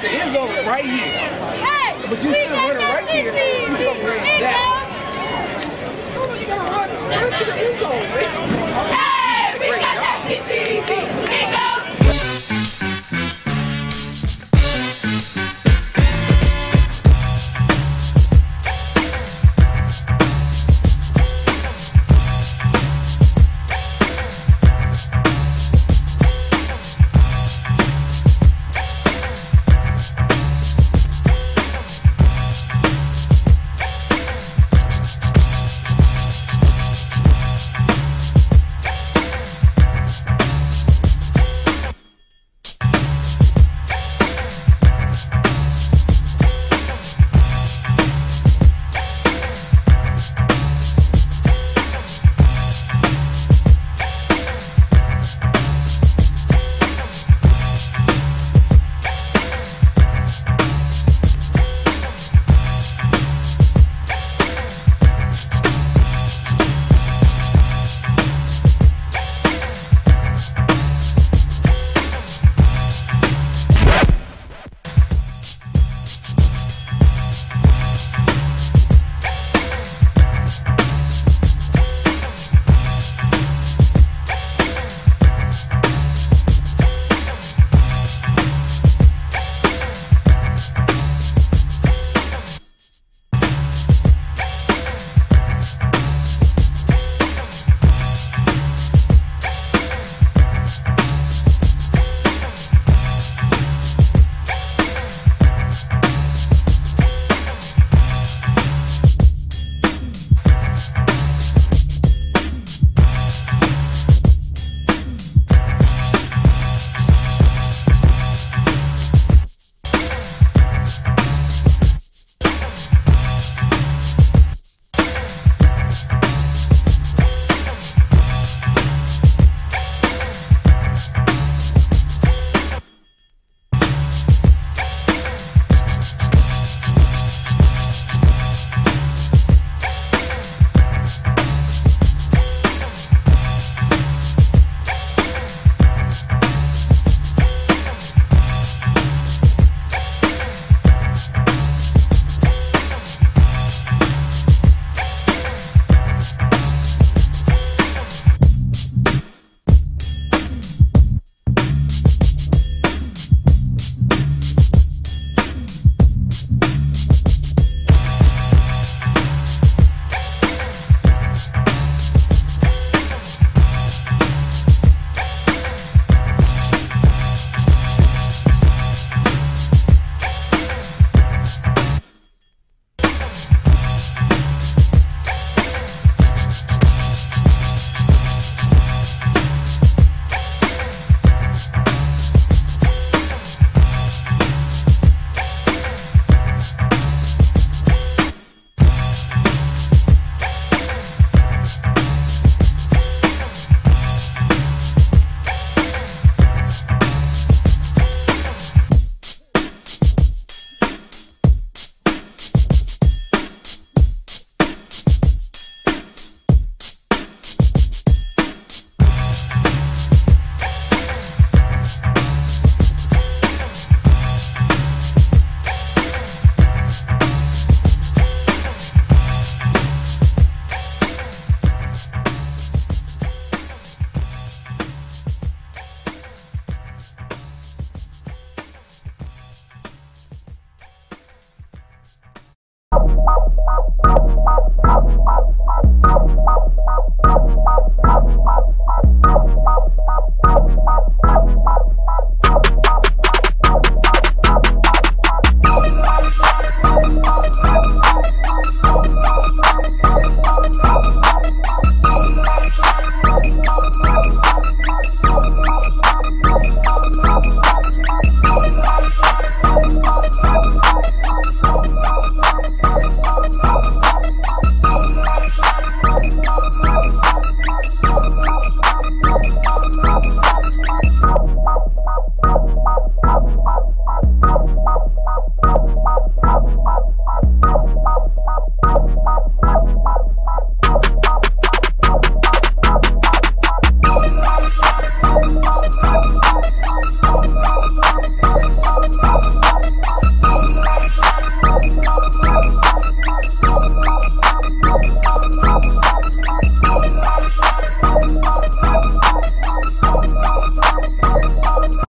The end zone is right here. Hey, But you still got running right here. CC. You fucking ran Hey, that. No, no, you gotta run, run to the end zone, man. Hey, we got that CC.